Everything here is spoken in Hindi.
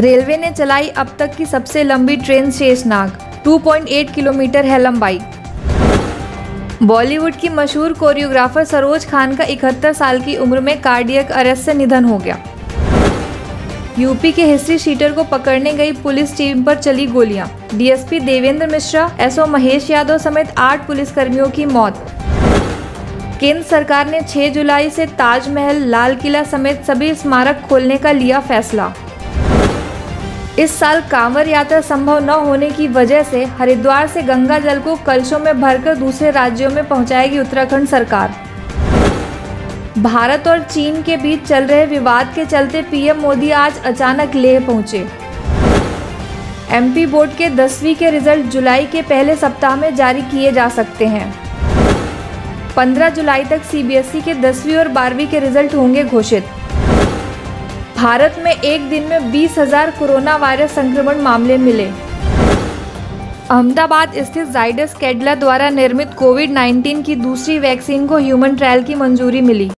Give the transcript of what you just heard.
रेलवे ने चलाई अब तक की सबसे लंबी ट्रेन शेषनाग 2.8 किलोमीटर है लंबाई। बॉलीवुड की मशहूर कोरियोग्राफर सरोज खान का इकहत्तर साल की उम्र में कार्डियक अरेस्ट से निधन हो गया। यूपी के हिस्ट्री शीटर को पकड़ने गई पुलिस टीम पर चली गोलियाँ। डीएसपी देवेंद्र मिश्रा, एसओ महेश यादव समेत आठ पुलिसकर्मियों की मौत। केंद्र सरकार ने 6 जुलाई से ताजमहल लाल किला समेत सभी स्मारक खोलने का लिया फैसला। इस साल कांवर यात्रा संभव न होने की वजह से हरिद्वार से गंगा जल को कलशों में भरकर दूसरे राज्यों में पहुंचाएगी उत्तराखंड सरकार। भारत और चीन के बीच चल रहे विवाद के चलते पीएम मोदी आज अचानक लेह पहुँचे। एमपी बोर्ड के दसवीं के रिज़ल्ट जुलाई के पहले सप्ताह में जारी किए जा सकते हैं। 15 जुलाई तक सीबीएसई के दसवीं और बारहवीं के रिज़ल्ट होंगे घोषित। भारत में एक दिन में बीस हज़ार कोरोना वायरस संक्रमण मामले मिले। अहमदाबाद स्थित जाइडस कैडला द्वारा निर्मित कोविड 19 की दूसरी वैक्सीन को ह्यूमन ट्रायल की मंजूरी मिली।